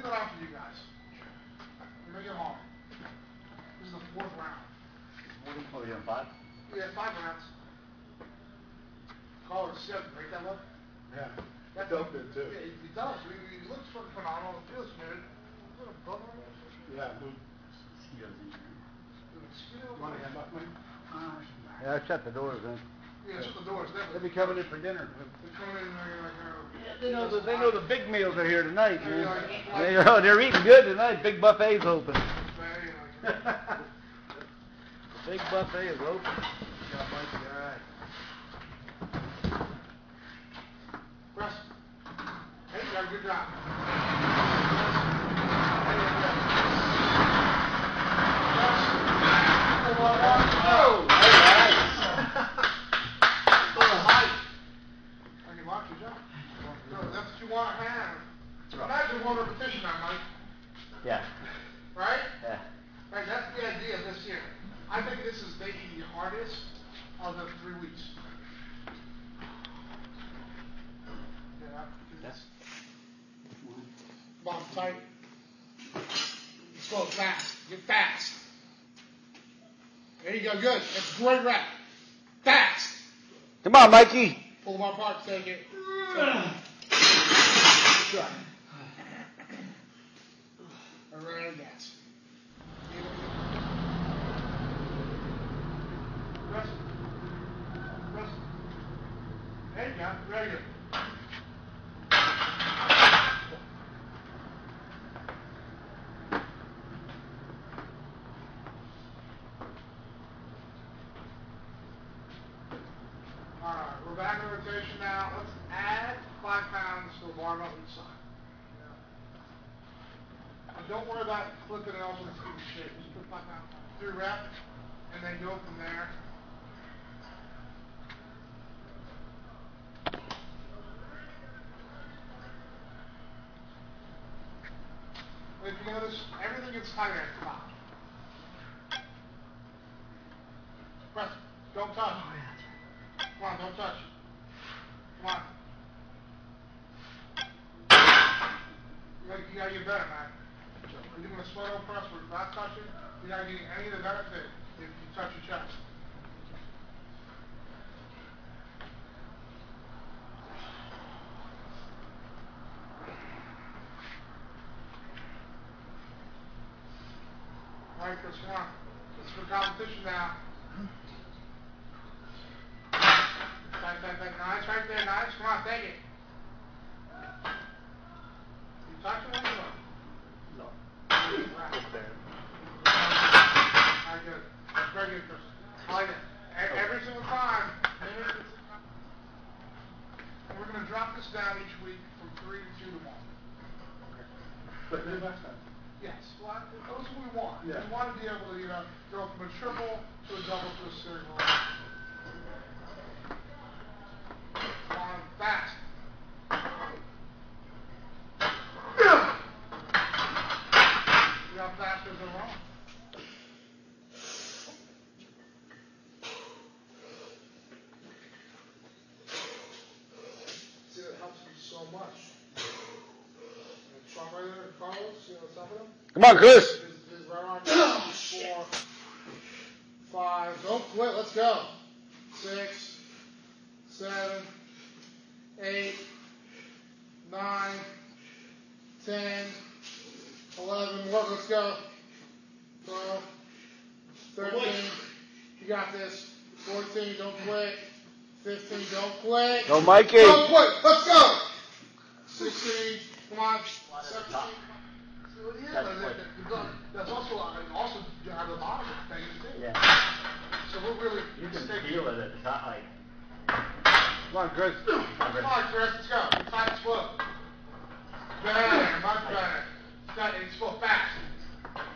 very good. I'll leave it on for you guys. We're making it home. This is the fourth round. Oh, you're on five? Yeah, five rounds. Caller seven, right that look? Yeah. That's Dope it too. Yeah, he he does. He, he looks fucking phenomenal. He feels good. A bum on. Yeah, Luke, Mosquitoes in here. You want a hand up, Mike? Yeah, I shut the doors, man. Yeah, shut the doors. They'll be coming in for dinner. They're coming in there like, uh, They know the, they know the big meals are here tonight, man. They, oh, they're eating good tonight. Big buffet's open. The big buffet is open. Yeah, Mike, all right? Russ. Hey, you got a good job. Oh, I can lock you up. No, that's what you want to have. Imagine one repetition now, Mike, Yeah, right? yeah. Right, that's the idea of this year. I think this is maybe the hardest of the three weeks. Yeah, That's tight. Let's go fast. Get fast. There you go. Good. That's a great rep. Fast. Come on, Mikey. Pull them apart. Take it. Good try. Around gas. Rest. Rest. There you go. Very. Alright, we're back in rotation now. Let's add five pounds to the barbell each. And don't worry about flipping it over and keeping shape. Just put five pounds. Three reps, and then go from there. If you notice, everything gets tighter at the top. Press. Don't touch. Oh, Come on, don't touch. Come on. You gotta, you gotta get better, man. You're doing a slow press where you're not touching, you're not getting any of the benefit if you touch your chest. All right, Chris, come on. It's for competition now. Back, back, back. Nice, right there. Nice. Come on, take it. You touch it when you look. No. Right. Just there. All right, good. That's very good, Chris. I like it. E- Every single time. minute is- And we're gonna down each week from three to two. But then last time. Yes, well, I- those we want. Yeah. We want to be able to, you know, go from a triple to a double to a single. Fast. See how fast is it wrong? See, that helps you so much. And Sean right there, Carlos, you know, some of them. Come on, Chris. Is, is right on. Oh, Four, five. Oh, don't quit. Let's go. Six, seven, eight, nine, ten, eleven. Work. Let's go. Twelve, thirteen. Oh, you got this. Fourteen. Don't quit. Fifteen. Don't quit. Go, Mikey. Don't quit. Let's go. Sixteen. Come on. Seventeen. So, yeah, That's that's also uh, also you have of too. Yeah. So we're really You can feel it at the top, like. Come on, Chris. Come on, Chris. Let's go. Tight foot. Better, much better. Got it's go fast.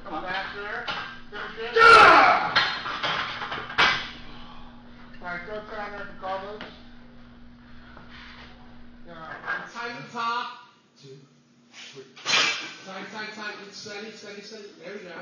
Come on. Faster. Finish it. Yeah! All right, throw it down there for Carlos. Yeah. Tight at the top. Two, three. Tight, tight, tight. Steady, steady, steady. There we go.